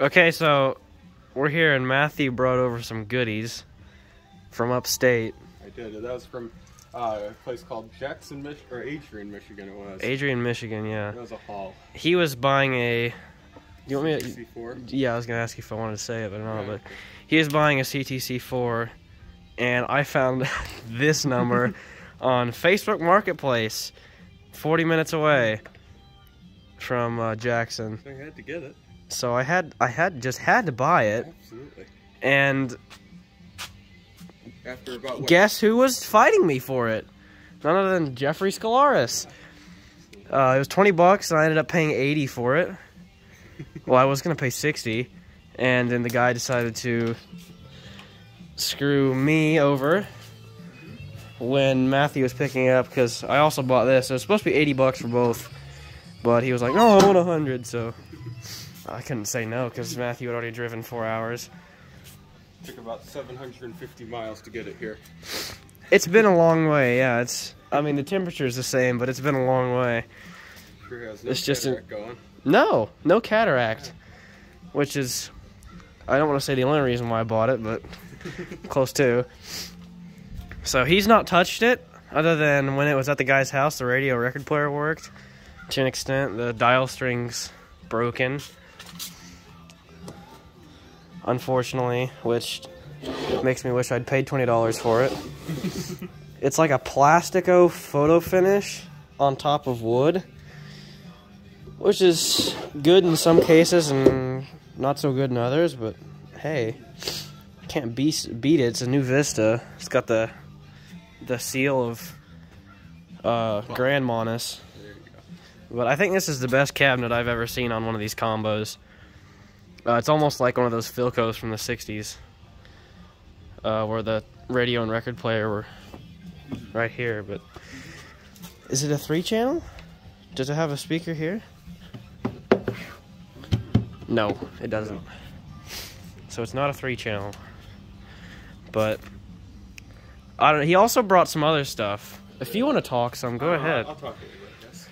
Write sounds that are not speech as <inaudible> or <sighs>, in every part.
Okay, so we're here and Matthew brought over some goodies from upstate. I did. That was from uh, a place called Jackson, Mich- or Adrian, Michigan. It was. Adrian, Michigan, yeah. That was a haul. He was buying a. You want me to? Yeah, I was gonna ask you if I wanted to say it, but no. Yeah, But okay. he was buying a CTC4, and I found <laughs> this number <laughs> on Facebook Marketplace, 40 minutes away from uh, Jackson. I had to get it. So I had I had just had to buy it, Absolutely. and After about guess who was fighting me for it? None other than Jeffrey Scalaris. Uh, it was 20 bucks, and I ended up paying 80 for it. <laughs> well, I was gonna pay 60, and then the guy decided to screw me over when Matthew was picking it up because I also bought this. It was supposed to be 80 bucks for both, but he was like, "No, I want 100." So I couldn't say no because Matthew had already driven four hours. took about 750 miles to get it here. It's been a long way, yeah. It's I mean the temperature is the same, but it's been a long way. Sure has no It's just a- going. No, no cataract, which is I don't want to say the only reason why I bought it, but <laughs> close to. So he's not touched it other than when it was at the guy's house, the radio record player worked to an extent. The dial strings broken, unfortunately, which makes me wish I'd paid twenty dollars for it. <laughs> it's like a plastico photo finish on top of wood which is good in some cases and not so good in others. But hey, can't beat beat it. It's a new Vista. It's got the the seal of uh, Grand Monis. There you go. But I think this is the best cabinet I've ever seen on one of these combos. Uh, it's almost like one of those Philcos from the '60s, uh, where the radio and record player were right here. But is it a three-channel? Does it have a speaker here? No, it doesn't. So it's not a three-channel. But I don't. He also brought some other stuff. If you want to talk some, go Uh, ahead. I'll talk a little bit, yes.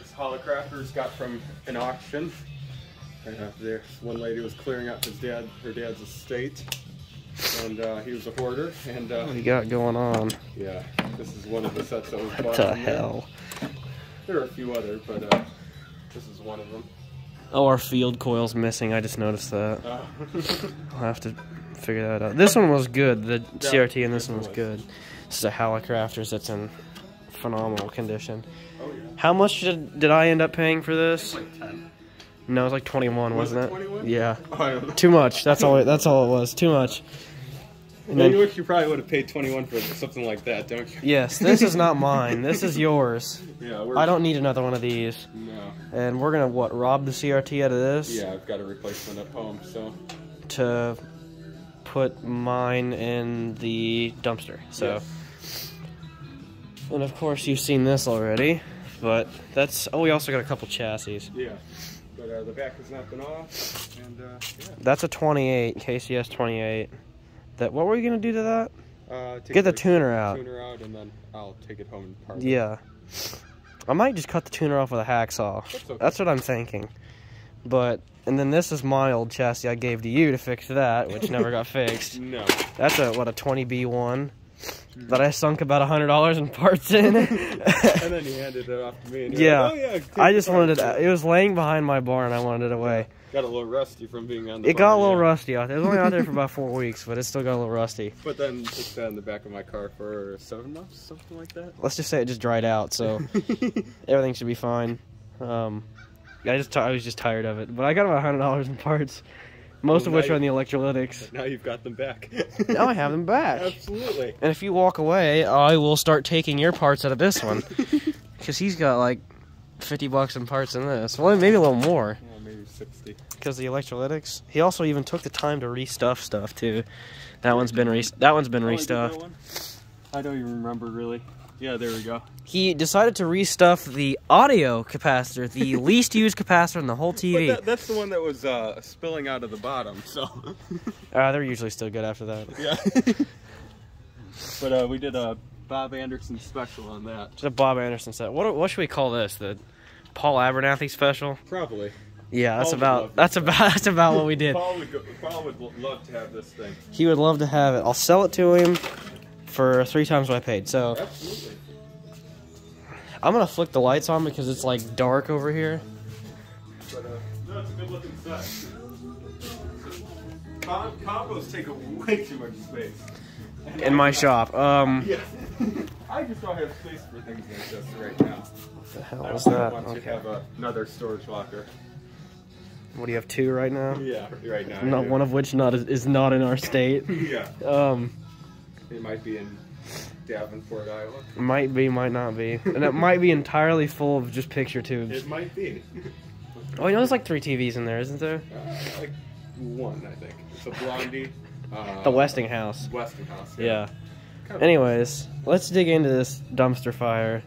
This Hallicrafters got from an auction. Uh, there, one lady was clearing out his dad, her dad's estate, and uh, he was a hoarder. And uh, What do you got going on? yeah, this is one of the sets that was bought. What the from there. hell? There are a few other, but uh, this is one of them. Oh, our field coil's missing. I just noticed that. Uh, <laughs> I'll have to figure that out. This one was good. The CRT and this this one was was. good. This is a Hallicrafters that's in phenomenal condition. oh yeah. How much did, did I end up paying for this? Like 10. No, it was like 21, Was wasn't it it? 21? Yeah. Oh, I don't know. Too much. That's all. It, that's all it was. Too much. And Well, you then, wish you probably would have paid 21 for something like that, don't you? yes, this is not <laughs> mine. This is yours. Yeah, we're, I don't need another one of these. No. And we're gonna what? Rob the CRT out of this? Yeah, I've got a replacement at home, so. to put mine in the dumpster. So, Yes. and of course you've seen this already, but that's oh we also got a couple chassis. Yeah. Uh, the back has not been off, and uh, yeah. That's a 28 KCS 28. That what were you gonna do to that? Uh, take Get the tuner out. tuner out, and then I'll take it home and part it. Yeah, I might just cut the tuner off with a hacksaw. That's okay. That's what I'm thinking. But and then this is my old chassis I gave to you to fix that, which never got fixed. <laughs> No. That's a what a 20B one that I sunk about a hundred dollars in parts in. <laughs> and then he handed it off to me. And Yeah. Like, oh, yeah. I just wanted of it. It was laying behind my barn. And I wanted it away. Got a little rusty from being on the. It got a little yeah. rusty out there. It was only out there for about four <laughs> weeks, but it still got a little rusty. But then it's been in the back of my car for seven months, something like that. Let's just say it just dried out, so <laughs> everything should be fine. Um, I just I was just tired of it, but I got about a hundred dollars in parts, most Well, of which are in the electrolytics. <laughs> now you've got them back. <laughs> Now I have them back, Absolutely. and if you walk away, I will start taking your parts out of this one, <laughs> because he's got like fifty bucks in parts in this. Well, maybe a little more. Well, maybe sixty. because the electrolytics. He also even took the time to restuff stuff too. That one's been re- that one's been Oh, restuffed. I don't even remember really. Yeah, there we go. He decided to restuff the audio capacitor, the <laughs> least used capacitor in the whole But TV. that, that's the one that was uh, spilling out of the bottom. So <laughs> Uh, they're usually still good after that. yeah. <laughs> but uh, we did a Bob Anderson special on that. A Bob Anderson set. What what should we call this? The Paul Abernathy special? Probably. Yeah, that's Paul about that's about that's about what we did. Paul would, go, Paul would love to have this thing. He would love to have it. I'll sell it to him for three times what I paid. So Absolutely. I'm gonna flick the lights on because it's like dark over here. But uh, no, it's a good looking set. Com- combos take up way too much space. And In I- my shop. Um, Yeah. <laughs> I just don't have space for things like this right now. what the hell I is don't that? want to Okay. have a, another storage locker. What do you have two right now? Yeah, right now. Not one of which not is, is not in our state. <laughs> yeah, Um, it might be in Davenport, Iowa. might be, might not be, and it might be entirely full of just picture tubes. It might be. <laughs> Oh, you know, there's like three TVs in there, isn't there? Uh, like one, I think. It's a Blondie. Uh, The Westinghouse. Westinghouse. Yeah. Kind of- Anyways, let's dig into this dumpster fire.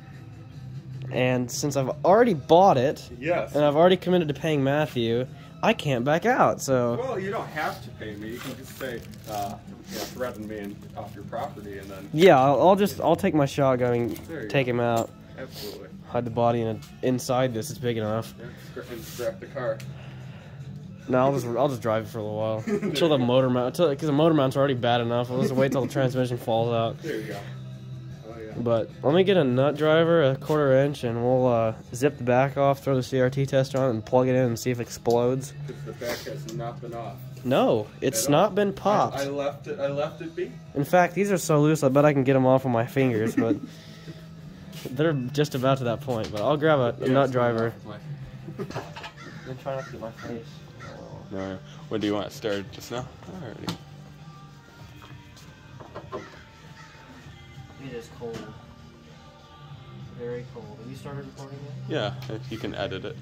And since I've already bought it, Yes. and I've already committed to paying Matthew, I can't back out. So Well, you don't have to pay me. You can just say, uh, yeah, threaten me and off your property, and then yeah, I'll, I'll just I'll take my shotgun and take go. him out, absolutely. hide the body in a, inside this. It's big enough. Yeah, and scrap the car. No, I'll just I'll just drive it for a little while <laughs> until the motor mount because the motor mount's already bad enough. I'll just wait till the transmission falls out. There you go. Yeah. But let me get a nut driver, a quarter inch, and we'll uh, zip the back off, throw the CRT tester on, it, and plug it in and see if it explodes. Because the back has not been off. No, it's At all. not been popped. I, I left it. I left it be. In fact, these are so loose, I bet I can get them off with my fingers, but <laughs> they're just about to that point. But I'll grab a, a Yeah, nut driver. going off my- <laughs> <laughs> I'm trying not to get my face. No. When do you want it started? Just now? Alrighty. It is cold. Very cold. Have you started recording it? Yeah, if you can edit it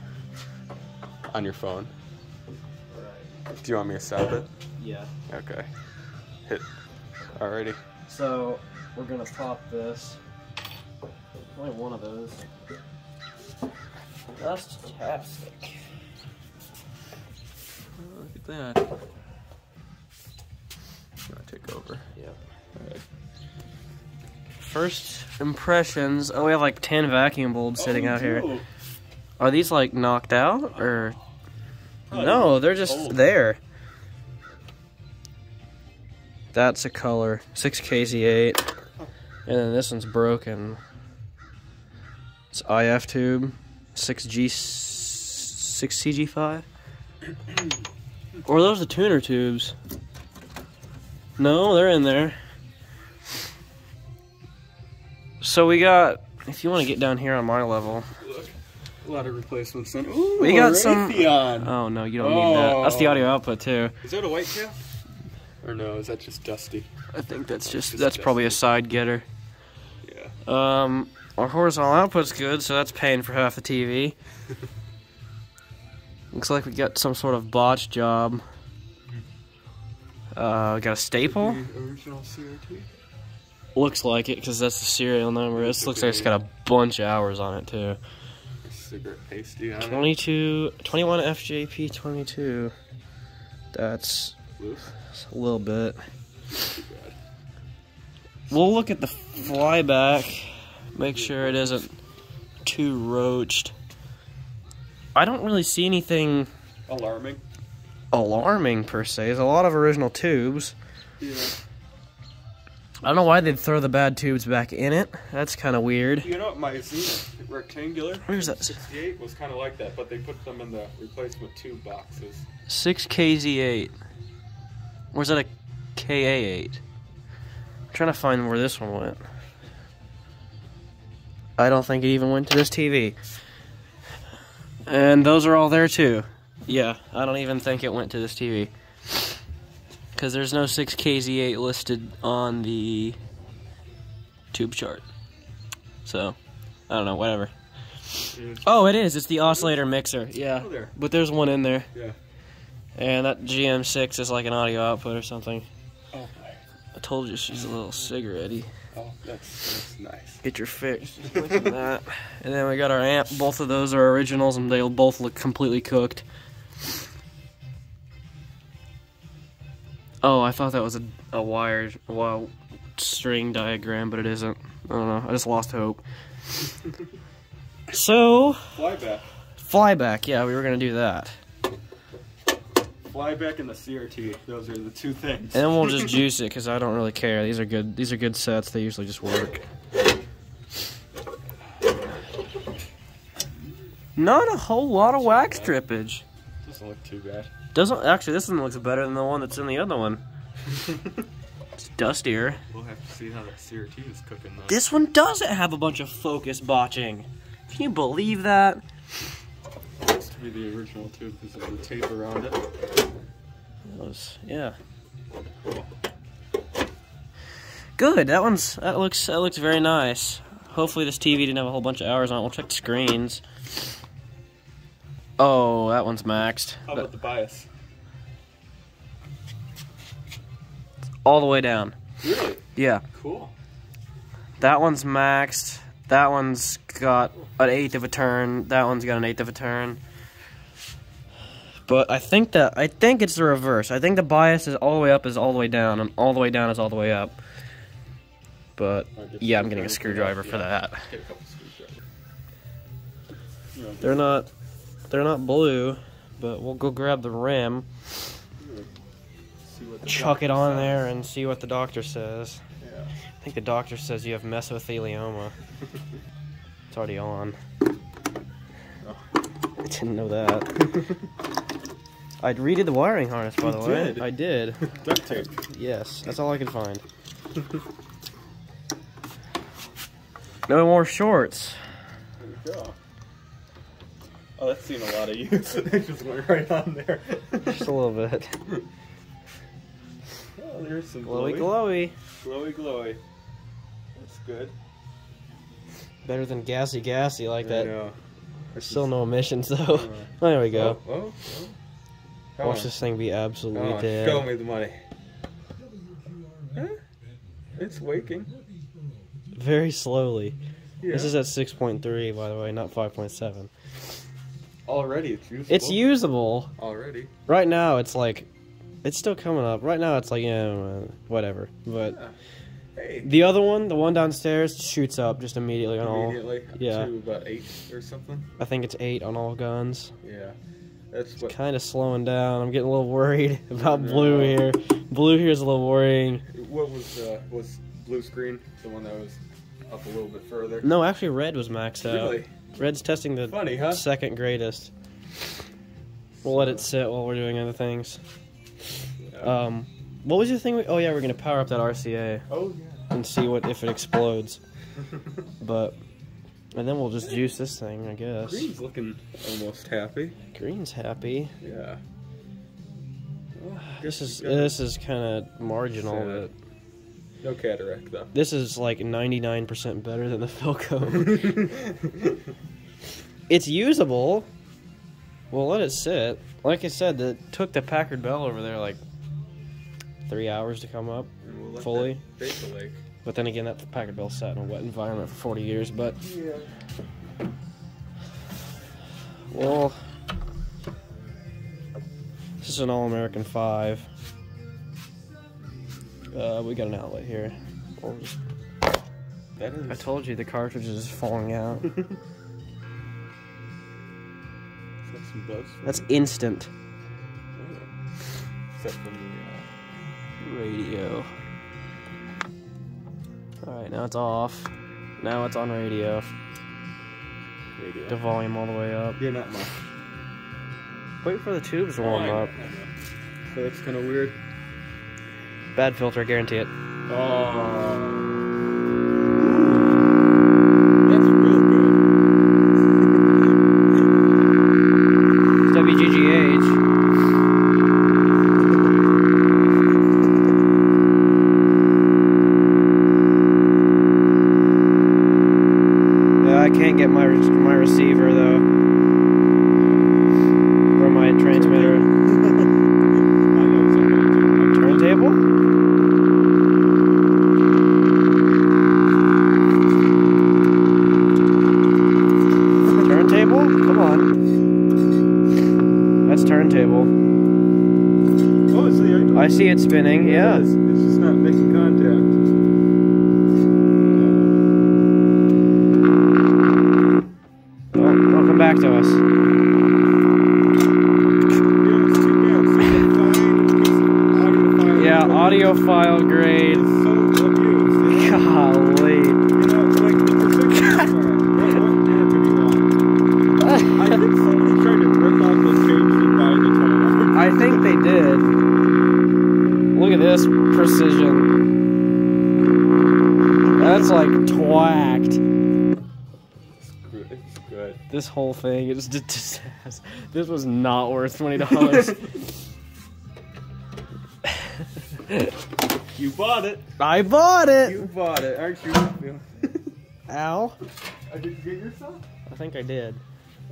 on your phone. Right. Do you want me to stop it? Yeah. Okay. Hit. Alrighty. So we're gonna pop this. Only one of those. That's fantastic. Look at that. Want to take over? Yeah. Alright. First impressions. Oh, we have like ten vacuum bulbs oh, sitting Oh, out here. Are these like knocked out or? No, they're just old. there. That's a color. 6KZ8. And then this one's broken. It's IF tube. 6G. 6CG5. or are those the tuner tubes? No, they're in there. So we got. If you want to get down here on my level. Look, a lot of replacements. Ooh, We got some- Oh no, you don't need that. That's the Oh. audio output too. Is that a white cap? Or no? Is that just dusty? I think that's just Just that's probably a side getter. Yeah. Um, our horizontal output's good, so that's paying for half the TV. <laughs> Looks like we got some sort of botch job. Uh, got a staple. Original CRT. Looks like it because that's the serial number. This looks like it's got a bunch of hours on it too. Cigarette pasty 22, 21 FJP 22. That's Loose. a little bit. We'll look at the flyback, make sure it isn't too roached. I don't really see anything Alarming. alarming per se. There's a lot of original tubes. Yeah. I don't know why they'd throw the bad tubes back in it. That's kind of weird. You know, what my Zenith rectangular Where's that? 68 was kind of like that, but they put them in the replacement tube boxes. 6KZ8. Where's that a KA8? I'm trying to find where this one went. I don't think it even went to this TV. And those are all there too. Yeah, I don't even think it went to this TV. Because there's no 6KZ8 listed on the tube chart. So, I don't know, whatever. Oh, it is. It's the oscillator mixer. Yeah. Oh, there. But there's one in there. Yeah. And that GM6 is like an audio output or something. Oh, I told you she's a little cigarette oh that's, that's nice. Get your fix. Just that. And then we got our amp. Both of those are originals and they'll both look completely cooked. Oh, I thought that was a, a wired well, string diagram, but it isn't. I don't know. I just lost hope. so, Flyback. flyback. Yeah, we were going to do that. flyback and the CRT. Those are the two things. And then we'll just <laughs> juice it because I don't really care. These are good. These are good sets. They usually just work. Not a whole lot of wax drippage. Doesn't look too bad. Doesn't actually. This one looks better than the one that's in the other one. <laughs> It's dustier. We'll have to see how that CRT is cooking though. This one doesn't have a bunch of focus botching. Can you believe that? Looks to be the original too because of the tape around it. Those- yeah. Good. That one's that looks that looks very nice. Hopefully this TV didn't have a whole bunch of hours on it. We'll check the screens. Oh, that one's maxed. How about the bias? All the way down. Really? Yeah. Cool. That one's maxed. That one's got an eighth of a turn. That one's got an eighth of a turn. But I think that I think it's the reverse. I think the bias is all the way up is all the way down, and all the way down is all the way up. But yeah, I'm getting a screwdriver for that. Get a couple screwdrivers. You know, They're not they're not blue, but we'll go grab the rim, see what the chuck it on says. there, and see what the doctor says. Yeah. I think the doctor says you have mesothelioma. <laughs> It's already on. Oh. I didn't know that. <laughs> I redid the wiring harness, by You the way. did? I did. <laughs> Duct tape. Yes, that's all I could find. No more shorts. There we go. Oh, that's seen a lot of use. <laughs> it just went right on there. Just a little bit. <laughs> oh, there's some Glowy, glowy, glowy. glowy, glowy. That's good. Better than gassy, gassy like I that. know. This Still no emissions though. Uh, <laughs> there we go. Oh, oh, oh. Watch on. this thing be absolutely Come on, dead. Show me the money. Huh? It's waking. Very slowly. Yeah. This is at 6.3, by the way, not 5.7. already. It's usable. It's usable. already. Right now, it's like, it's still coming up. Right now, it's like, yeah, whatever. But Yeah. Hey. the other one, the one downstairs, shoots up just immediately on all. Immediately. yeah. To about eight or something. I think it's eight on all guns. Yeah. That's what. Kind of slowing down. I'm getting a little worried <laughs> about No. blue here. Blue here is a little worrying. What was uh, was blue screen? The one that was up a little bit further. No, actually, red was maxed out. Really? Red's testing the Funny, huh? second greatest. We'll let it sit while we're doing other things. Um, what was the thing? We, oh yeah, we're gonna power up that RCA oh yeah. and see what if it explodes. <laughs> But and then we'll just juice this thing, I guess. Green's looking almost happy. Green's happy. Yeah. Well, This is this is kind of marginal, no cataract though. this is like 99% better than the Philco. <laughs> it's usable. We'll let it sit. Like I said, it took the Packard Bell over there like three hours to come up. We'll Fully. that bake a lake. But then again, that Packard Bell sat in a wet environment for 40 years. But Yeah. well, this is an All-American five. Uh, we got an outlet here. We'll just- That is. I told you the cartridge is falling out. <laughs> Is that some buzz? That's it? instant Oh. Is that the, uh, radio. All right, now it's off. Now it's on radio. radio? The volume all the way up. Yeah, not much. Wait for the tubes to Oh, warm I know, up. I know. So that's kind of weird. Bad filter, I guarantee it. Oh. I, see it spinning, yeah. Whole thing is a disaster. This was not worth twenty dollars. You bought it. I bought it. You bought it, aren't you? <laughs> Ow. Uh, did you get yourself? I think I did.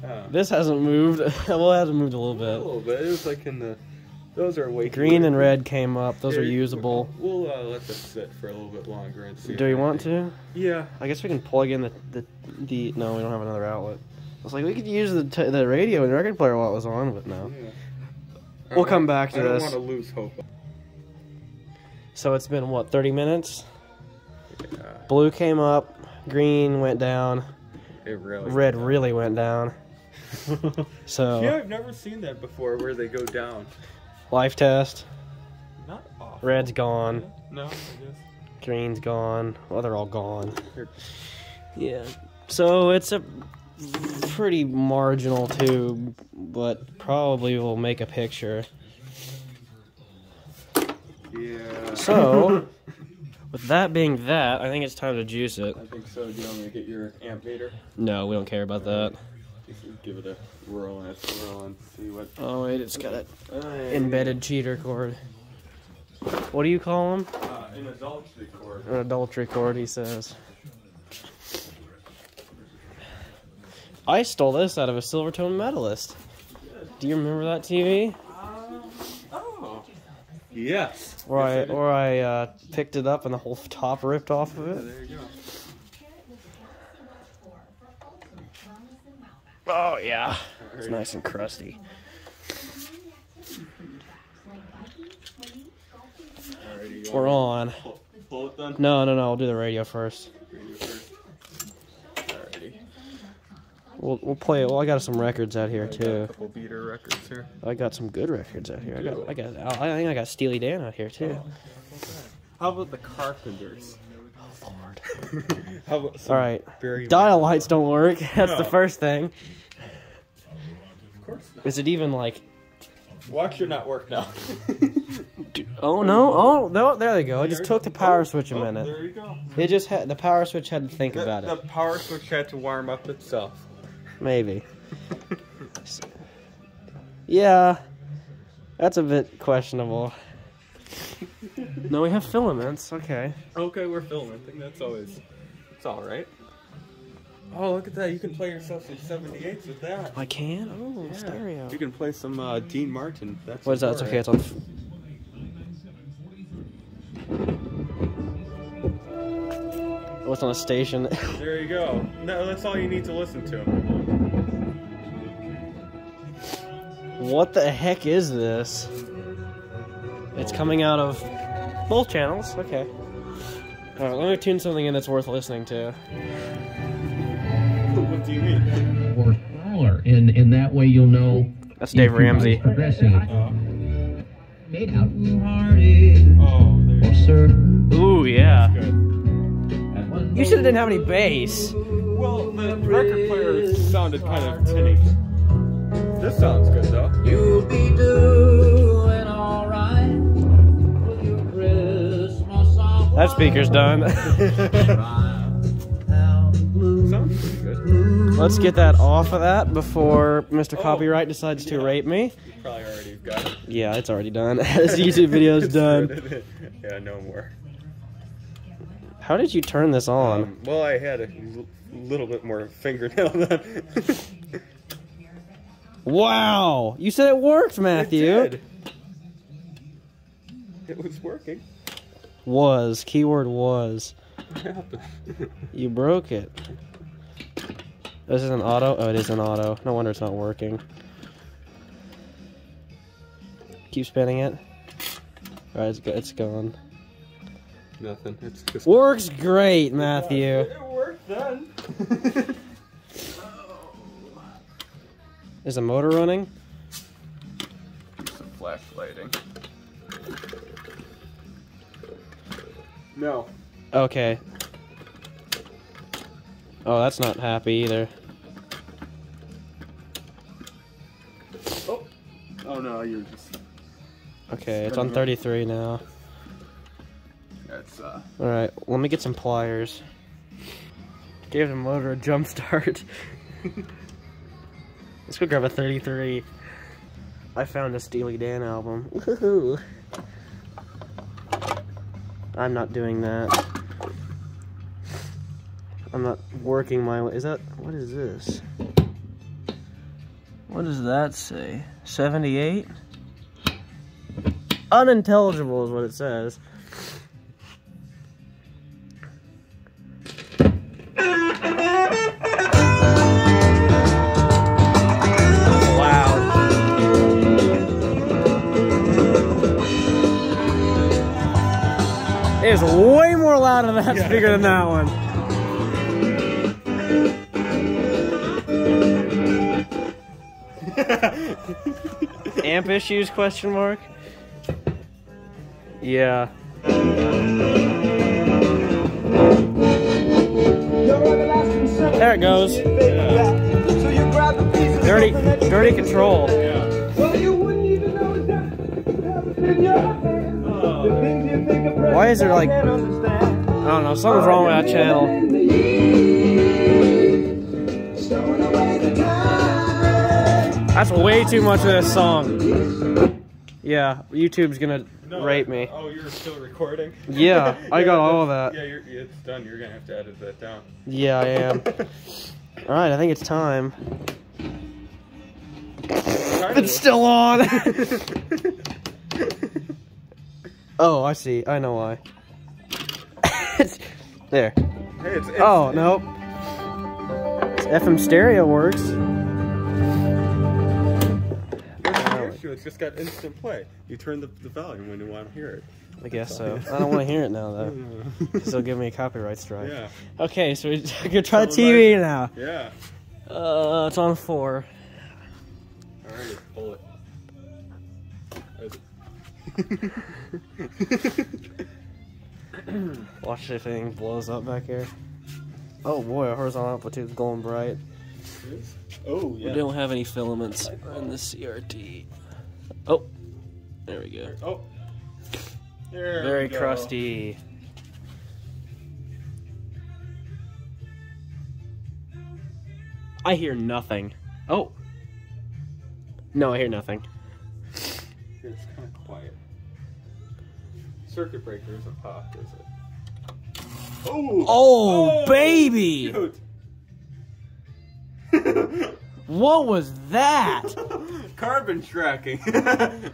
Uh, This hasn't moved. <laughs> well, it hasn't moved a little bit. a little bit. It was like in the. Those are way. Green and red came up. Those are usable. We'll uh, let this sit for a little bit longer and see. Do you want to? Yeah. I guess we can plug in the the, the no, we don't have another outlet. I was like, we could use the t- the radio and record player while it was on, but no. yeah. We'll don't come back to I don't this. want to lose hope. So it's been what, 30 minutes? Yeah, Blue came up, green went down, it really. red really went down. <laughs> So yeah, I've never seen that before where they go down. life test, Not off. red's gone, No, I guess. green's gone. Well, they're all gone. Here. Yeah. So it's a pretty marginal too, but probably will make a picture. Yeah. So, <laughs> with that being that, I think it's time to juice it. I think so. Do you want me to get your amp meter? No, we don't care about that. Give it a whirl and a swirl and see what. Oh wait, it's got an embedded cheater cord. What do you call them? Uh, an adultery cord. An adultery cord, he says. I stole this out of a Silvertone medalist. Do you remember that TV? Oh. Yes. I Yes, do. where I uh, picked it up and the whole top ripped off of Yeah, it? there you go. Oh yeah, it's nice and crusty. We're on. to pull- Pull it then. No, no, no. I'll do the. Radio first. Alrighty. We'll we'll play. Well, I got some records out here I got too. A couple beater records here. I got some good records out here. I got I got I think I got Steely Dan out here too. Oh, How about the Carpenters? Oh Lord. <laughs> How about some All right. Dial lights don't work. <laughs> That's the first thing. Of course not. Is it even like? Watch your not work now. <laughs> Oh no! Oh no! There they go. It just took the power Oh, switch a oh, minute. There you go. It just had the power switch had to think The, about it. the power switch had to warm up itself. Maybe. Yeah, that's a bit questionable. No, we have filaments. Okay. Okay, we're filming. I think that's always. It's all right. Oh, look at that! You can play yourself some 78s with that. I can. Oh, Yeah. stereo. You can play some uh, Dean Martin. That's What is that? It's okay. It's on. It's on a station. There you go. No, that's all you need to listen to. What the heck is this? It's coming out of both channels. Okay. All right, let me tune something in that's worth listening to. what do you mean? or smaller. In in that way, you'll know. That's Dave if you are Ramsey. Progressing. Uh, Made out. Hearted. oh, there you sir. Ooh, yeah. You should have didn't have any bass. Well, the record player sounded kind of tinny. This sounds good though. You'll be doing alright with your Christmas song. That speaker's done. <laughs> Sounds pretty good. Let's get that off of that before Mr. Oh, Copyright decides to yeah. rape me. You probably already got it. Yeah, it's already done. <laughs> this YouTube <laughs> video's done. yeah, no more. How did you turn this on? Um, well, I had a l- little bit more fingernail then. Wow! You said it worked, Matthew. It did. It was working. Was. Keyword was. What happened? <laughs> You broke it. This is an auto? Oh, it is an auto. No wonder it's not working. Keep spinning it. Alright, it's, go- it's gone. Nothing. It's just. Works great, Matthew. It worked then. <laughs> <laughs> Is the motor running? Some flashlighting. No. Okay. Oh, that's not happy either. Oh. Oh no, you're just. Okay, it's on 33 now. That's uh. Alright, let me get some pliers. Gave the motor a jump start. <laughs> Let's go grab a 33. I found a Steely Dan album. Woohoo! I'm not doing that. I'm not working my way. Is that. What is this? What does that say? 78? Unintelligible is what it says. Way more loud on that speaker than that one. <laughs> Amp issues? Question mark. Yeah. There it goes. Dirty, dirty control. Why is there like, I don't know, something's wrong with that channel. That's way too much of this song. Yeah, YouTube's gonna rape me. Oh, you're still recording? Yeah, I got <laughs> all of that. Yeah, you're, it's done. You're gonna have to edit that down. Yeah, I am. <laughs> Alright, I think it's time. It's still on! <laughs> oh, I see. I know why. There. Hey, it's, it's Oh, nope. FM stereo works. It's, it's just got instant play. You turn the, the volume when you want to hear it. I guess so. I don't want to hear it now, though. <laughs> Because they'll give me a copyright strike. Yeah. Okay, so we're <laughs> gonna try the TV now. Yeah. Uh, it's on four. Alright, pull it. <laughs> <clears throat> Watch if anything blows up back here. Oh boy, our horizontal amplitude's glowing bright. oh, yeah. We don't have any filaments in the CRT. Oh, there we go. Oh. There Very go. crusty. I hear nothing. Oh. No, I hear nothing. Circuit breaker isn't popped, is it? Oh! Oh, baby! shoot. <laughs> What was that? <laughs> Carbon tracking. <laughs>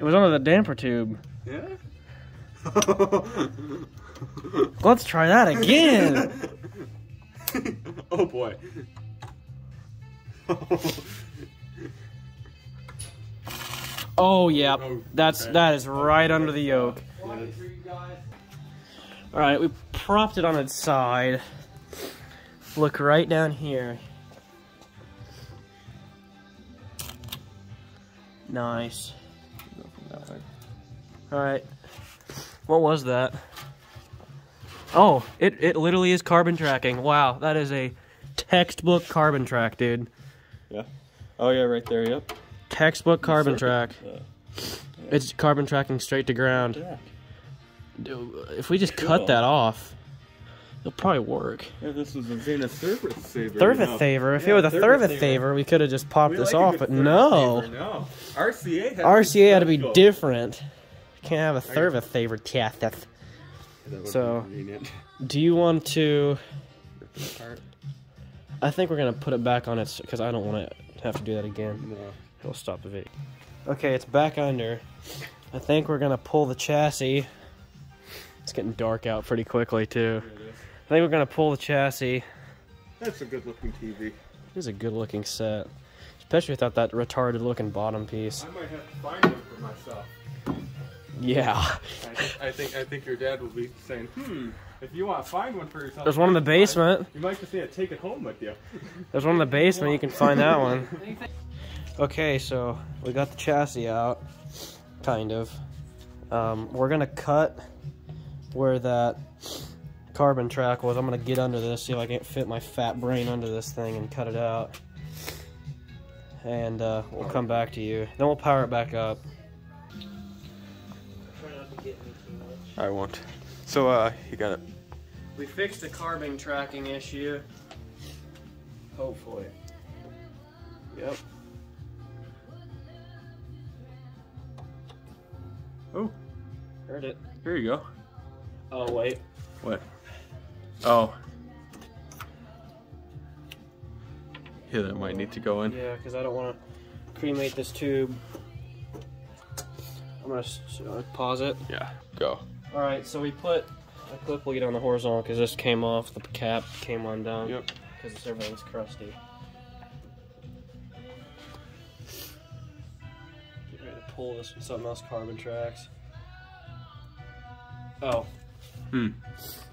It was under the damper tube. yeah? Let's try that again. oh boy. Oh yeah, that's okay. that is right under the yoke. All right, we propped it on its side. Look right down here. Nice. All right. What was that? Oh, it it literally is carbon tracking. Wow, that is a textbook carbon track, dude. Yeah. Oh yeah, right there, yep. Textbook carbon track. Yeah. It's carbon tracking straight to ground. Yeah. Dude, If we just Cool. cut that off, it'll probably work. Yeah, this was a Venus Thurfith saver. Thurfith no. Thaver. If Yeah, it was a Thurfith Thurfith Thaver. Thaver, we could have just popped We this like off, but no. saver, no. RCA has RCA had to be different. Can't have a Are you- Thurfith Thaver test. That would be So- Do you want to? I think we're gonna put it back on its because I don't want to have to do that again. No. It'll stop the video. Okay, it's back under. I think we're gonna pull the chassis. It's getting dark out pretty quickly too. There it is. I think we're gonna pull the chassis. That's a good looking TV. It is a good looking set. Especially without that retarded looking bottom piece. I might have to find one for myself. Yeah. I think, I think I think your dad will be saying, hmm, if you want to find one for yourself, There's one in the basement. You might just need to take it home with you. There's one in the basement. You can find that one. <laughs> Okay, so we got the chassis out. Kind of. Um, we're gonna cut where that carbon track was. I'm gonna get under this, see if I can fit my fat brain under this thing and cut it out. And uh, we'll come back to you. Then we'll power it back up. I won't. So, uh, you got it. We fixed the carbon tracking issue. Hopefully. Yep. Oh, Heard it. here you go. Oh wait. What? Oh. Yeah, that might need to go in. Yeah, because I don't want to cremate this tube. I'm gonna uh, pause it. Yeah, go. All right, so we put a clip lead on the horizontal because this came off. The cap came undone. Yep. Because everything's crusty. Pull this with something else carbon tracks. Oh, Hmm.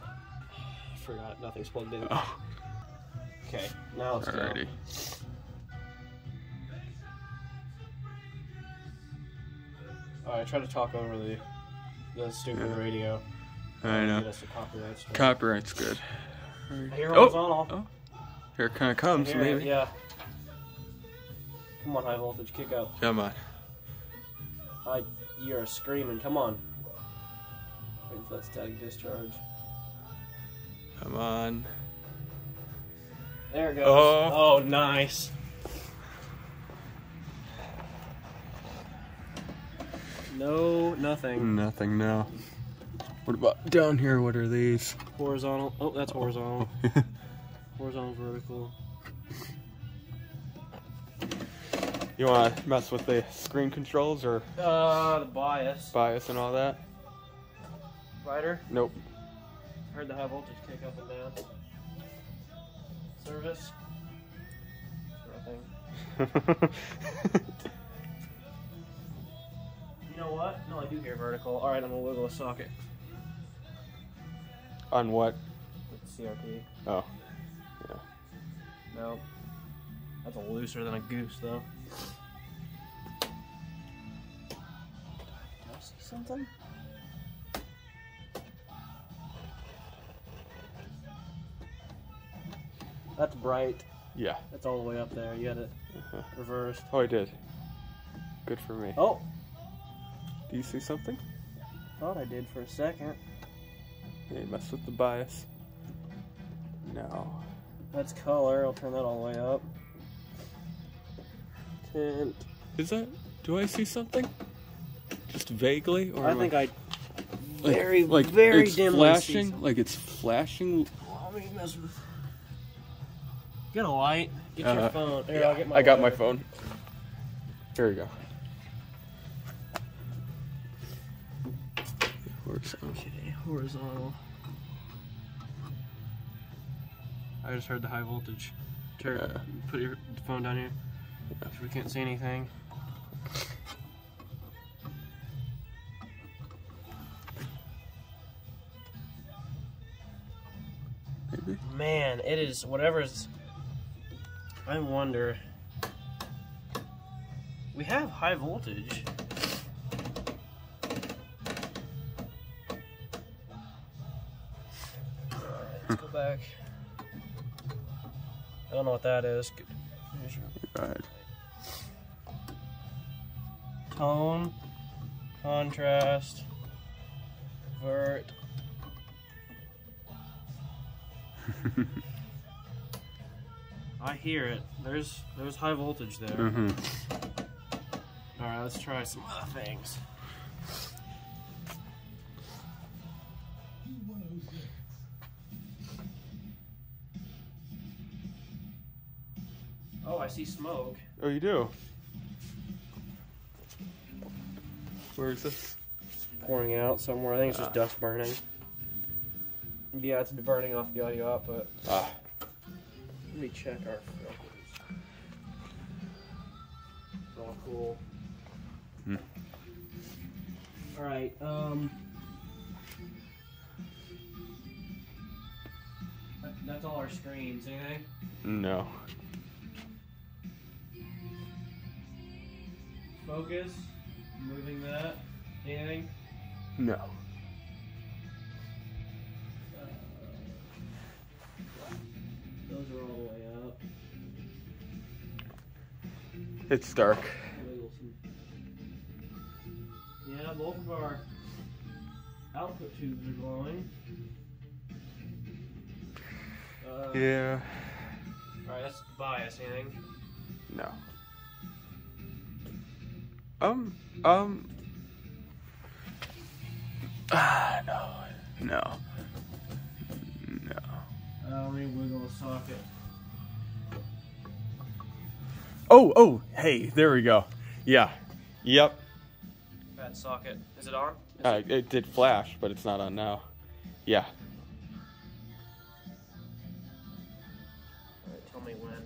I <sighs> forgot. Nothing's plugged in. Oh, Okay, now go. alrighty. All right, try to talk over the the stupid Yeah. radio. I know. us a copyright strike. Copyright's good. Here, Oh, horizontal. oh. Here it kind of comes, maybe. Yeah. Come on, high voltage, kick out. Come on. I, you're screaming. Come on. Waiting for that static discharge. Come on. There it goes. Oh. oh nice. No, nothing. Nothing now. What about down here? What are these? Horizontal. Oh, that's horizontal. <laughs> horizontal, vertical. You want to mess with the screen controls or Uh, the bias. bias and all that? Rider. Nope. Heard the high voltage kick up and down. Service. Nothing. <laughs> You know what? No, I do hear vertical. All right, I'm gonna wiggle a socket On what? with the CRT. Oh. No, that's a looser than a goose, though. Did I see something? That's bright. Yeah. That's all the way up there. You got it Uh-huh. reversed. Oh, I did. Good for me. Oh, Do you see something? thought I did for a second. Yeah, you mess with the bias. No. That's color. I'll turn that all the way up. Tint. Is that? Do I see something? Just vaguely, or I think I like, very, like very it's dimly see flashing? something. Like it's flashing. Let me mess with. Get a light. Get your Uh, phone. Here, yeah, I'll get my I got my phone. Here we go. Horizontal. Okay, horizontal. I just heard the high voltage. Turn, Yeah. Put your phone down here. If we can't see anything. Maybe. Man, it is whatever's. I wonder. We have high voltage. Alright, let's go back. I don't know what that is. Here's your Go ahead. Tone, contrast, vert. <laughs> I hear it. There's there's high voltage there. Mm-hmm. All right, let's try some other things. Oh, I see smoke. Oh, you do. Where is this? pouring out somewhere. I think it's just Ah. dust burning. Yeah, it's burning off the audio output. Ah. Let me check our filters. It's all cool. Hmm. All right. Um. That's all our screens. Anything? No. Focus. Moving that. Anything? No. Uh, those are all the way up. It's dark. Yeah, both of our output tubes are glowing. Uh, yeah. Alright, that's bias, anything? No. Um. Um. Ah, no. No. No. Uh, let me wiggle the socket. Oh, oh, hey, there we go. Yeah. Yep. Bad socket. Is it on? Is Uh, it did flash, but it's not on now. Yeah. Alright, tell me when.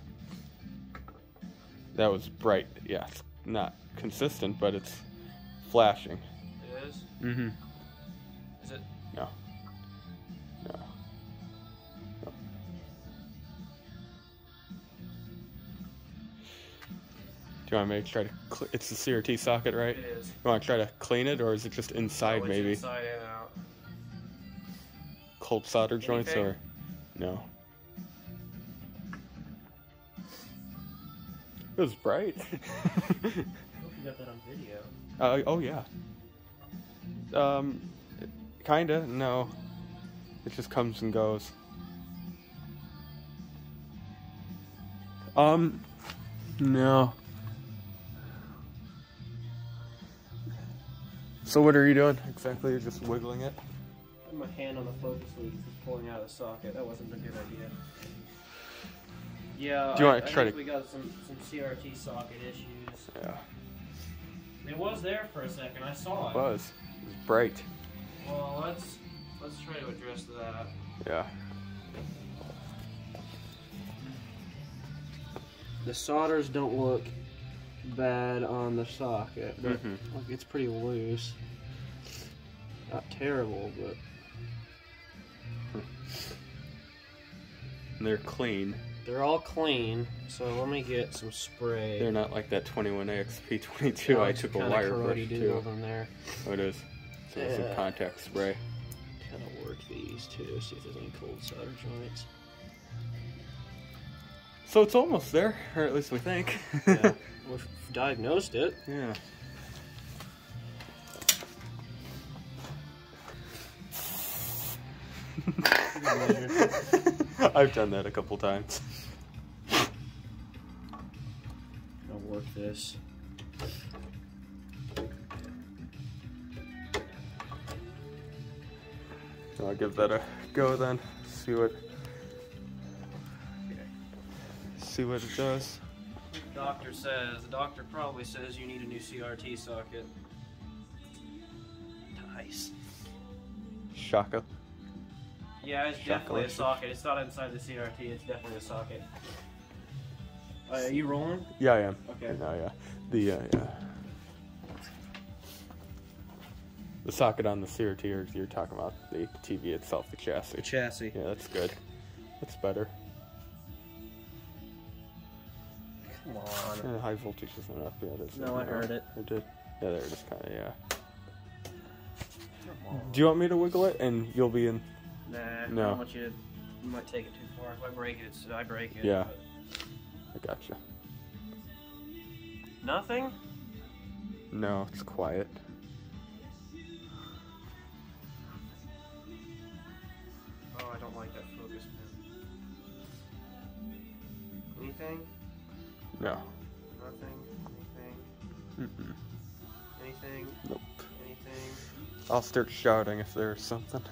That was bright. Yeah. It's not consistent, but it's flashing. It is? Mm-hmm. Is it? No. No. No. Do you want me to try to? Cl- it's the CRT socket, right? It is. You want to try to clean it, or is it just inside, Oh, it's maybe? Inside and out. Cold solder joints, Anything? or no? It was bright. <laughs> I hope you got that on video. uh, oh yeah. Um, kinda. No. It just comes and goes. Um, no. So what are you doing exactly? You're just wiggling it. Put my hand on the focus loop, just pulling out of the socket. That wasn't a good idea. Yeah, Do you I, wanna I try think to- we got some, some CRT socket issues. Yeah. It was there for a second. I saw It it. was. It was bright. Well, let's let's try to address that. Yeah. The solders don't look bad on the socket, but Mhm. look, it's pretty loose. Not terrible, but And they're clean. They're all clean. So let me get some spray. They're not like that 21X P22 I took a wire brush to. there. Oh, it is. So Yeah. some contact spray. Kind of work these too. See if there's any cold solder joints. So it's almost there, or at least we think. Yeah, <laughs> we've diagnosed it. yeah. <laughs> I've done that a couple times. I'll work this. I'll give that a go then. See what. See what it does. Doctor says the doctor probably says you need a new CRT socket. Nice. Shaka. Yeah, it's definitely a socket. It's not inside the CRT. It's definitely a socket. Uh, are you rolling? Yeah, I am. Okay. No, yeah. The uh, yeah. The socket on the CRT, or you're talking about the TV itself, the chassis. The chassis. Yeah, that's good. That's better. Come on. Yeah, high voltage isn't up yet, is No, I heard it. It did. Yeah, there it is, kind of. Yeah. Do you want me to wiggle it, and you'll be in? Nah, No. I don't want you to. You might take it too far. If I break it, it's, I break it. Yeah. but- I gotcha. Nothing? No, it's quiet. Oh, I don't like that focus pin. Anything? No. Nothing? Anything? Mm-mm. Anything? Nope. Anything? I'll start shouting if there's something.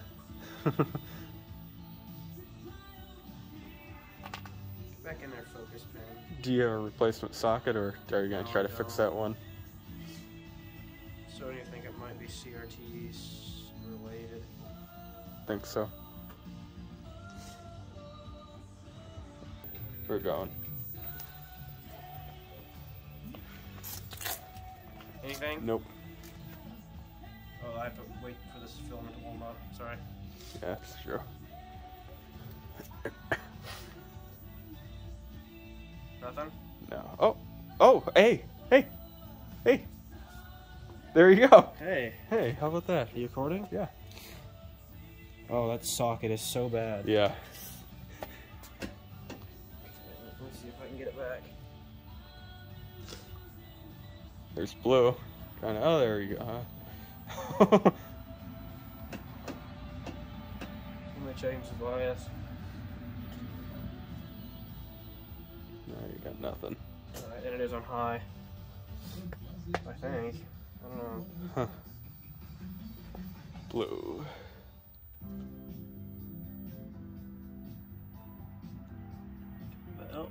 Get <laughs> back in there, focus pin. Do you have a replacement socket, or are you gonna No, try to fix that one? So do you think it might be CRTs related? Think so. We're going. Anything? Nope. Oh, I have to wait for this filament to warm up. Sorry. Yeah, that's true. Nothing? No. Oh. Oh. Hey. Hey. Hey. There you go. Hey, Hey. How about that? are you recording? Yeah. Oh, that socket is so bad. Yeah. Let me see if I can get it back. There's blue. Kind of. Oh, there you go. Huh? <laughs> change the bias. no, you got nothing. Alright, and it is on high. I think. I don't know. Huh. Blue. Well,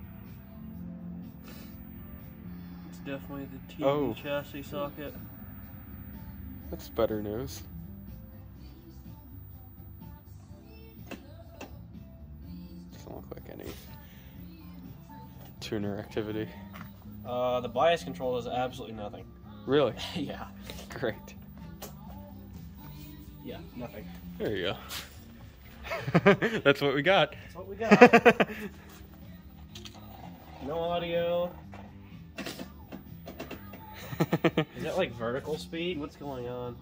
it's definitely the TV Oh. chassis socket. That's better news. Any tuner activity. Uh, the bias control does absolutely nothing. Really? <laughs> yeah. Great. Yeah, nothing. There you go. <laughs> That's what we got. That's what we got. <laughs> no audio. Is that like vertical speed? What's going on?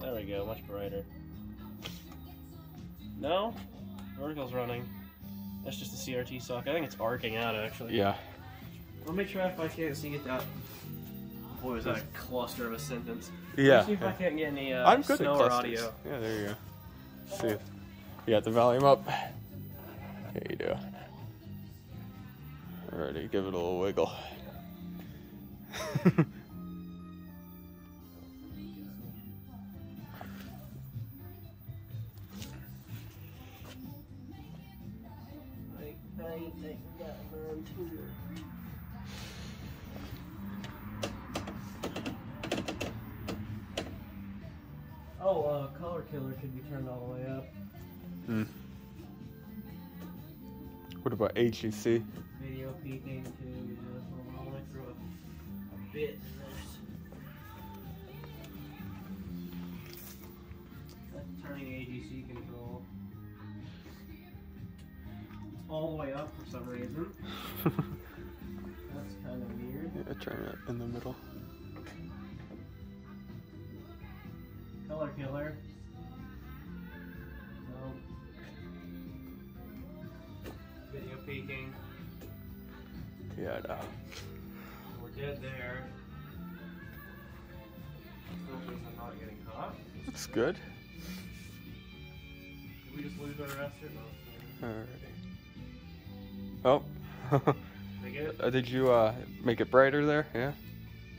There we go, much brighter. No? Vertical's running. That's just the CRT socket. I think it's arcing out actually. yeah. Let me try if I can't see it that. Boy, was that a cluster of a sentence. Yeah. Let's see if I can't get any uh, I'm good snow at or clusters. audio. Yeah, there you go. See it. You got the volume up? There you do. Alrighty, give it a little wiggle. <laughs> Oh, uh, color killer could be turned all the way up. Hmm. What about HEC? Video peaking to uh, I'll only throw a, a bit in this. That's turning AGC control. It's all the way up some reason. That's kind of weird. Yeah, turn it in the middle. Color killer. No. Video peaking. Yeah, no. We're dead there. Filters are not getting hot. That's good. Did we just lose our arrestor? No. Alrighty. Oh. Did get it? <laughs> Uh, Did you uh, make it brighter there? Yeah.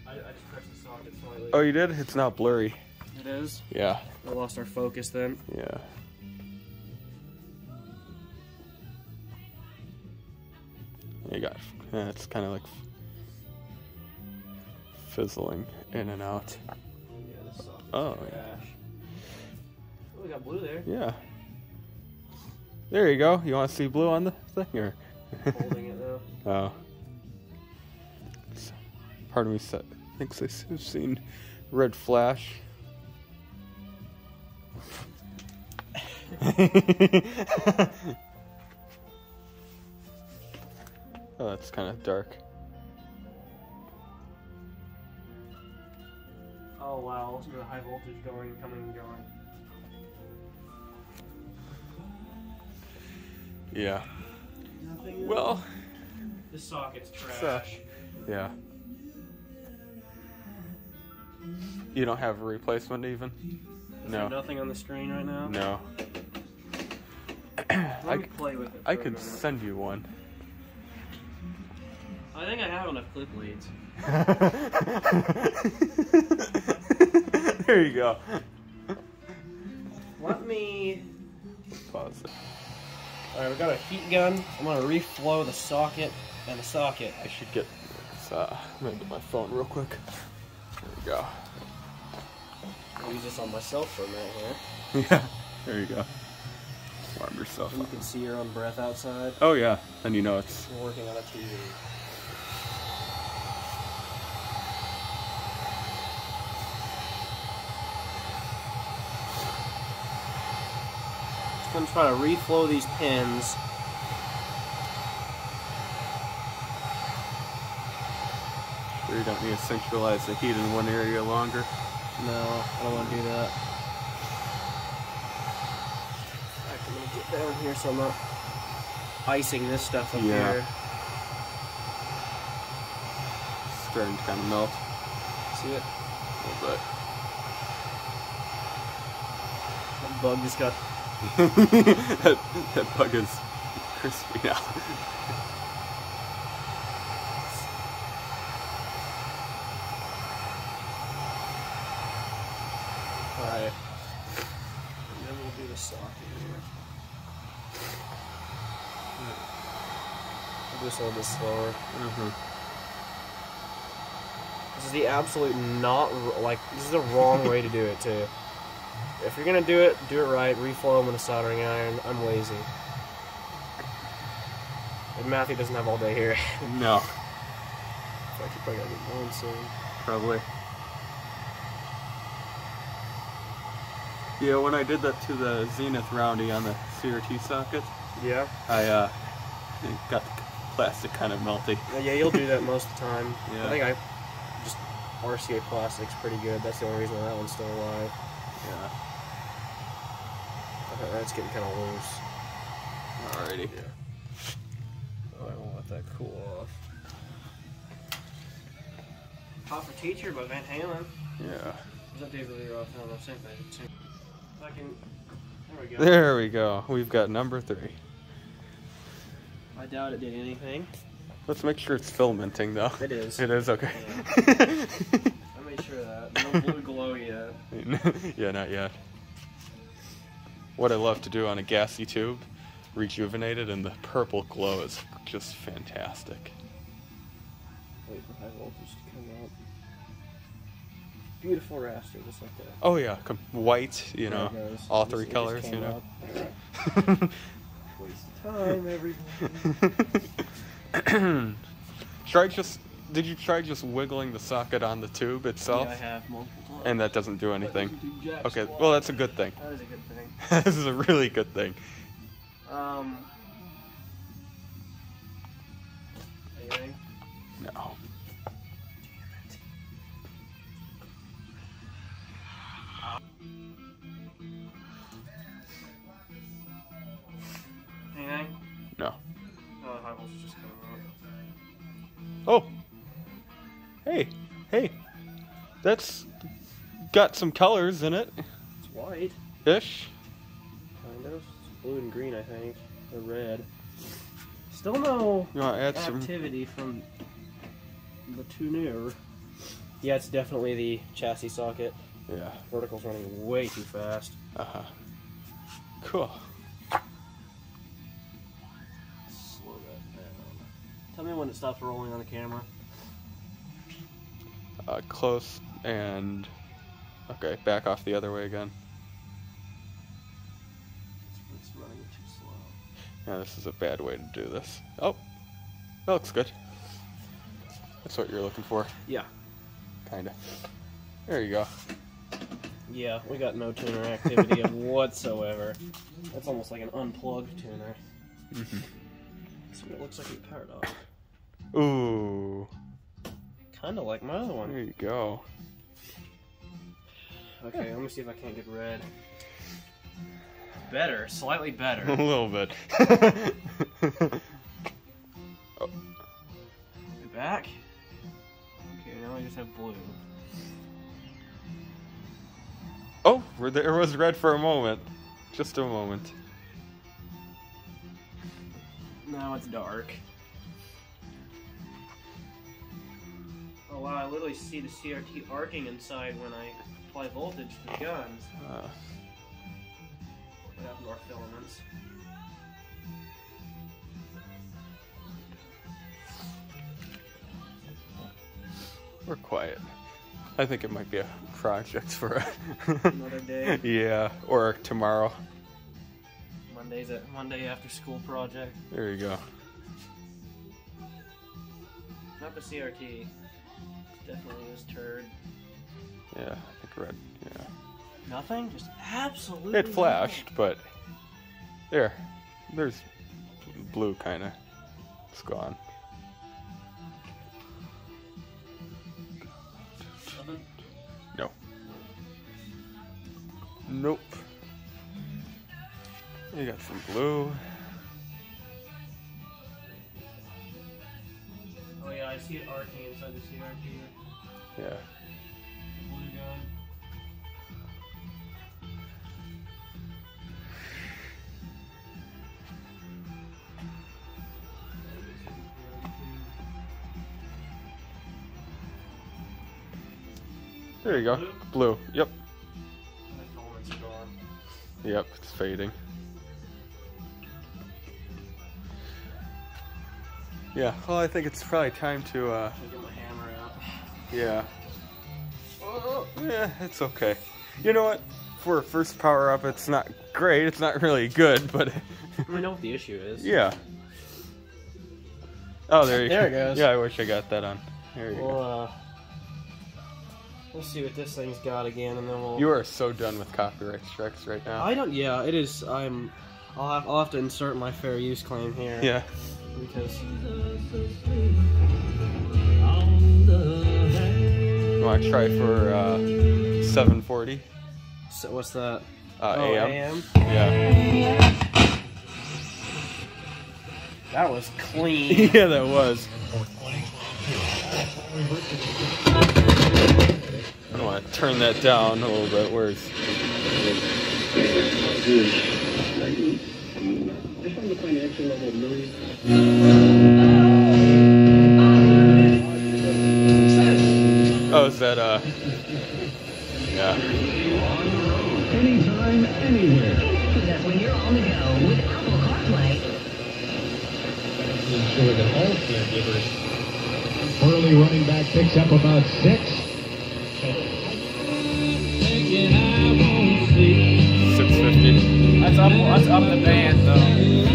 I, I just pressed the socket slightly. Oh, you did? It's not blurry. It is. Yeah. We lost our focus then. Yeah. You got. Yeah, it's kind of like fizzling in and out. Yeah, Oh, yeah. Oh, we got blue there. Yeah. There you go. You want to see blue on the thing or? Holding it though. <laughs> Oh. Part of me sa- thinks I've seen red flash. <laughs> oh, that's kind of dark. Oh wow, listen to the high voltage going, coming and going. Yeah. Nothing. Well, this socket's trash. uh, yeah. You don't have a replacement even? Is there No. nothing on the screen right now? No. Let I, me play with it. I could send you one. I think I have enough clip leads. <laughs> there you go. Let me. Pause it. Alright, we got a heat gun. I'm gonna reflow the socket and the socket. I should get this, uh, I'm gonna get my phone real quick. There we go. I'll use this on myself for a minute here. <laughs> Yeah, there you go. Warm yourself You up. can see your own breath outside. Oh yeah, and you know it's We're working on a TV. Just gonna try to reflow these pins. sure you don't need to centralize the heat in one area longer. No, I don't want to do that. I'm gonna get down here so I'm not icing this stuff up Yeah. here. starting to kind of melt See it? a little bit. That bug just got. That, <laughs> that bug is crispy now. Alright. And then we'll do the socket here. We'll do this a little bit slower. Mm-hmm. This is the absolute not like this is the wrong way to do it too. If you're gonna do it, do it right. Reflow them with a soldering iron. I'm lazy. And Matthew doesn't have all day here. <laughs> No, fact, he probably gotta get going soon. probably. Yeah, when I did that to the Zenith Roundie on the CRT socket, Yeah. I uh, got the plastic kind of melty. Yeah, you'll do that most of the time. <laughs> Yeah. I think I just RCA plastic's pretty good. That's the only reason why that one's still alive. Yeah. Okay, that's getting kind of loose. Alrighty. Oh, I won't let that cool off. Hot for Teacher by Van Halen. Yeah. Is that David Lee Roth? No, no, same thing. Fucking. There we go. There we go. We've got number three. I doubt it did anything. Let's make sure it's filamenting though. It is. It is okay. I made sure of that. No blue glow yet. <laughs> yeah, not yet. What I love to do on a gassy tube, rejuvenated, and the purple glow is just fantastic. Wait for high voltage to come up. Beautiful raster, just like that. Oh yeah, com- white, you know, There it goes. all three just- colors, you know. <laughs> Waste of time, everybody. <laughs> try just. Did you try just wiggling the socket on the tube itself? Yeah, I have multiple times. And that doesn't do anything. doesn't do jack Okay, well that's a good thing. That is a good thing. <laughs> this is a really good thing. Um. Anything? No. Anything? No. No, coming up. Oh. Hey, hey. That's got some colors in it, It's white, ish. kind of. It's blue and green, I think. Or red. Still no You want to add some? activity from the tuner. Yeah, it's definitely the chassis socket. Yeah. Vertical's running way too fast. Uh huh. Cool. Slow that down. Tell me when it stops rolling on the camera. Uh, close and okay. Back off the other way again. It's, it's running too slow. Yeah, this is a bad way to do this. Oh, that looks good. That's what you're looking for, Yeah. kinda. There you go. Yeah, we got no tuner activity of <laughs> whatsoever. That's almost like an unplugged tuner. Mhm. So it looks like it powered off. Ooh, Kind of like my other one. there you go. Okay, let me see if I can't get red. Better, slightly better. <laughs> a little bit. <laughs> Oh. We back? Okay, now I just have blue. oh, there was red for a moment. Just a moment. Now it's dark. Oh wow, I literally see the CRT arcing inside when I apply voltage to the guns. Uh, happened to filaments? we're quiet. I think it might be a project for Another day. <laughs> yeah, or tomorrow. Monday's a Monday after school project. There you go. Not the CRT. Definitely this turd. Yeah, I think red. Yeah, Nothing? Just absolutely it flashed, but there, there's blue kind of. It's gone. nothing. No. Nope. You got some blue. Oh yeah, I I see it arcing inside the CRT. Yeah. There you go. Blue. Yep. Yep. It's fading. Yeah. Well, I think it's probably time to. uh Yeah. Oh, yeah, it's okay. You know what? For a first power up, it's not great. It's not really good, but I know what the issue is. <laughs> yeah. Oh, there you go. There it goes. Yeah, I wish I got that on. There you We'll, go. uh, we'll see what this thing's got again, and then we'll. You are so done with copyright strikes right now. I don't. Yeah, it is. I'm. I'll have, I'll have to insert my fair use claim here. yeah. Because You want to try for uh, 740 so what's that? uh, oh, AM? AM. Yeah. That was clean. <laughs> yeah, that was. I want to turn that down a little bit. Where's Oh, is that uh? Yeah. Anytime, anywhere. Because when you're on the go with Apple CarPlay, Ensure that all caregivers. Early running back picks up about six. Six fifty. That's up. That's up the band though.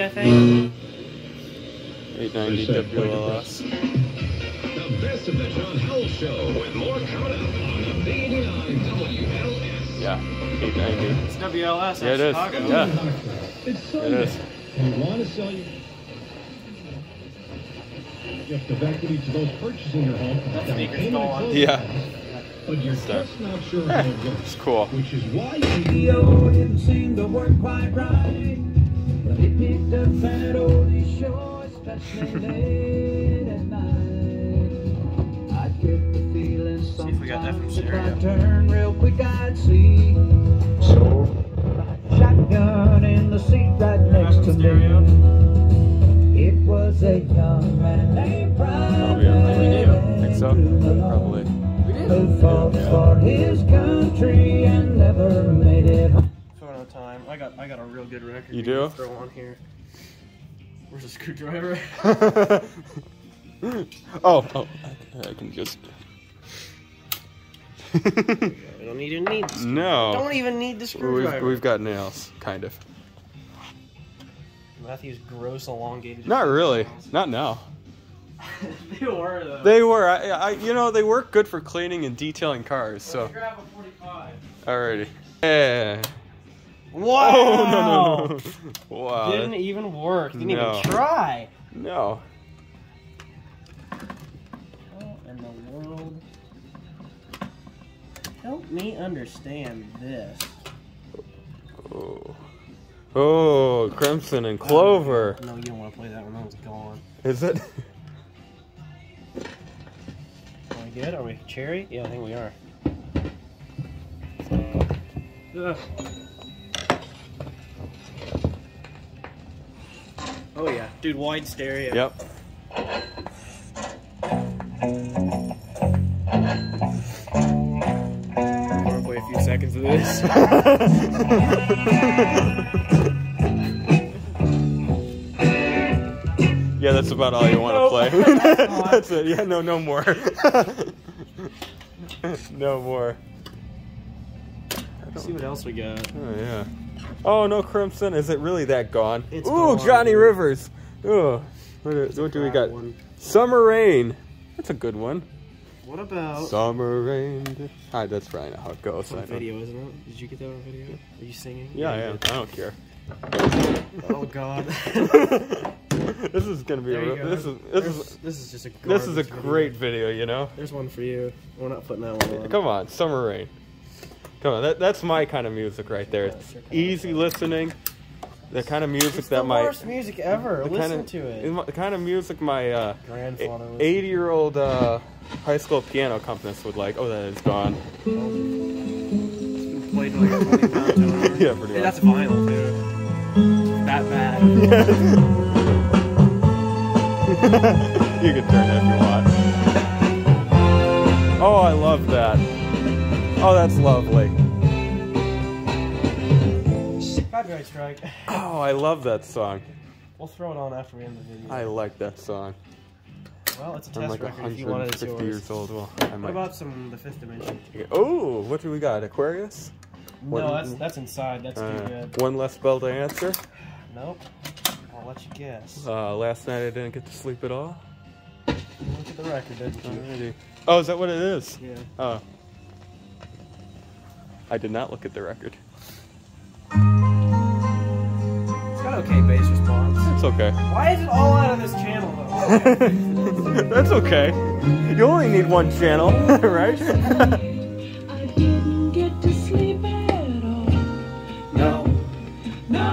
I think. Eight ninety WLS. The best of the John Howell Show with more coming up on the 89 WLS. Yeah. Eight ninety. It's WLS. Yeah, it is. Chicago. Yeah. It's Sunday. is. You want to sell your. You have to back each of those purchases in your home. That Down speaker's gone. Yeah. But you're Start. just not sure how it goes. <laughs> It's cool. Which is why you radio didn't seem to work quite right. Picked up that oldie show, especially late at night. I get the feeling See if we got that from sometimes if I stereo. turn real quick, I'd see. So, shotgun in the seat right next to me. It was a young man named Brian. Yeah. We. Who fought for his country I got. I got a real good record. You do? Throw on here. Where's the screwdriver? <laughs> <laughs> oh, oh, I I can just. <laughs> we don't even need. The no. Don't even need the We've, screwdriver. we've got nails, kind of. Matthew's gross elongated. Not really. Not now. they were though. They were, I, I, you know, they work good for cleaning and detailing cars. So, grab a 45. alrighty. Yeah. Wow. Oh no no no! Wow. Didn't even work. Didn't No. even try. No. How in the world? Help me understand this. Oh. Oh, Crimson and Clover. No, you don't want to play that one. That one's gone. Is it? Are we good? Are we cherry? Yeah, I think we are. Ugh. Oh yeah, dude, wide stereo. Yep. I want to play a few seconds of this. <laughs> Yeah, that's about all you want to play. <laughs> that's it. Yeah, no, no more. <laughs> no more. Let's see what else we got. Oh yeah. Oh no, Crimson. Is it really that gone? It's Ooh, gone, Johnny. Rivers. Ooh. What, do- what do we got? one. Summer Rain. That's a good one. What about Summer Rain. Hi, that's not how it goes. On video, isn't it? Did you get that on video? Are you singing? Yeah, am. did. I don't care. Oh god. <laughs> this is gonna be. A, go. this is this There's- is this is just a this is a garbage great video. video. You know. There's one for you. We're not putting that one on. Come on, Summer Rain. Come on, that, that's my kind of music right there. It's easy listening. The kind of music It's that the my worst music ever. Listen kind of, to it. The kind of music my uh, Grandfather 80 year old uh, high school piano accompanist would like. Oh, that is gone. Played like 20 pounds over. <laughs> Yeah, pretty Hey, much. that's vinyl too. That bad. <laughs> you can turn it if you want. Oh, I love that. Oh, that's lovely. Copyright strike. Oh, I love that song. We'll throw it on after we end the video. I like that song. well, it's a I'm test like record. If you want it, it's 150 yours. years old. Well, I What might. about some the fifth dimension? Oh, what do we got? Aquarius? What- No, that's that's inside. That's too Uh, good. one less bell to answer. Nope. I'll let you guess. Uh, last night I didn't get to sleep at all. Look at the record, didn't you? Alrighty. Oh, is that what it is? Yeah. Oh. I did not look at the record. It's got okay bass response. It's okay. Why is it all out of this channel though? <laughs> That's okay. You only need one channel, <laughs> right? I didn't get to sleep at all. no. No,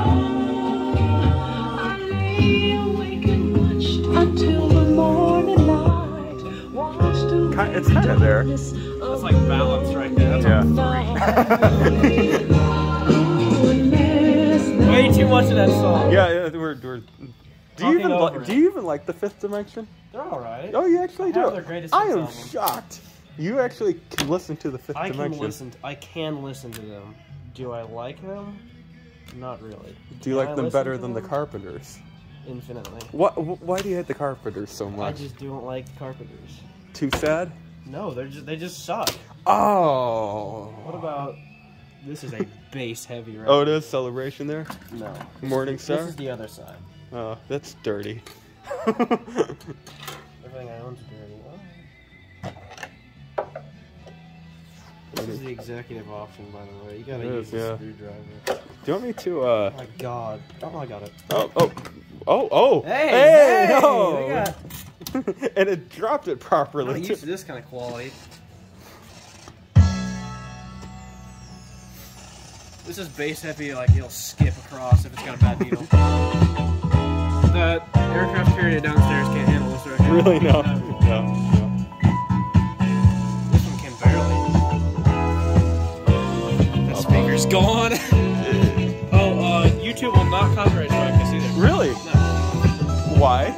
I lay awake and watched until the morning light. Watched a Ki- it's kinda there. witness That's of like balance right there. That's Yeah. Way too much of that song. Yeah, yeah we're, we're do you even over li- do you even like the fifth dimension? They're alright. Oh, you actually I do. have their greatest I am album. shocked. You actually can listen to the fifth I can dimension. listen. To, I can listen to them. Do I like them? Not really. Do you Can like I them better to than the? Carpenters? Infinitely. What? Why do you hate the Carpenters so much? I just don't like the Carpenters. Too sad? No, they're just they just suck. Oh. What about this? Is a bass heavy record. Oh, it is celebration there. no. Morning star? This is the other side. Oh, that's dirty. <laughs> Everything I own is dirty. Oh. This is the executive option, by the way. You gotta It use is, the yeah. screwdriver. Do you want me to? uh... Oh my god. Oh, I got it. Oh, oh, oh, oh! Hey, hey, hey, no! <laughs> and it dropped it properly. I'm used to this kind of quality. This is bass heavy, like it'll skip across if it's got a bad needle. <laughs> the aircraft carrier downstairs can't handle this record. really? No. No. No. This one can barely. That speaker's gone. <laughs> oh, uh, YouTube will not copyright strike this either. Really? No. Why?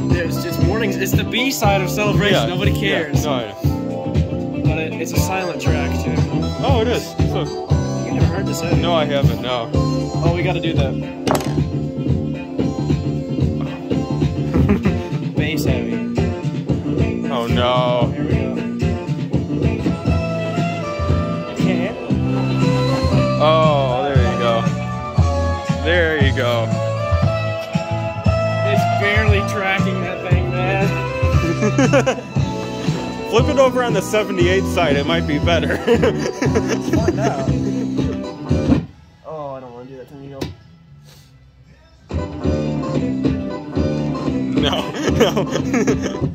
There's just mornings. It's the B side of Celebration. Nobody cares. Yeah. No, I. But it, it's a silent track too. Oh, it is. So, You never heard this, have you? no, I haven't. No. Oh, we gotta do the <laughs> Flip it over on the 78 side. It might be better. Find <laughs> out. Oh, I don't want to do that to Neil. no, <laughs> no.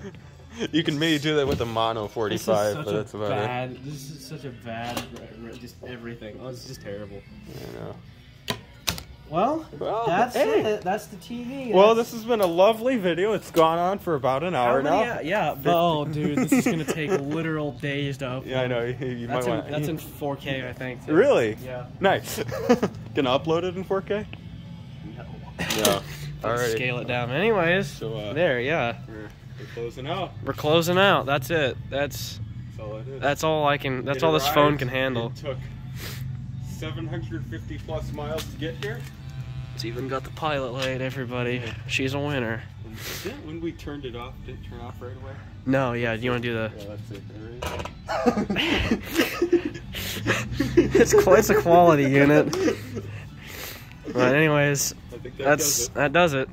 you can maybe do that with a mono 45, but that's about bad. This is such a bad. re- re- Just everything. Oh, it's just terrible. it. I know. Well, Well, that's hey. it. That's the TV. Well, this has been a lovely video. It's gone on for about an hour many- now. Yeah, yeah. but- Oh, dude, this is gonna take literal days to upload. Yeah, I know. You, you That's might in, want. that's in 4K, I think. too. Really? Yeah. Nice. <laughs> Gonna upload it in 4K? No. Yeah. <laughs> Alright. Scale it down. Anyways, So, uh, there, yeah. We're, we're closing out. We're closing out. That's it. That's That's all that's all I can. That's It all this phone can handle. It took 750 plus miles to get here. It's even got the pilot light. Everybody, she's a winner. When we turned it off, didn't it turn off right away. No, yeah. Do you want to do the? Yeah, that's it. <laughs> it's quite a quality unit. <laughs> But anyways, I think that that's does it. that does it.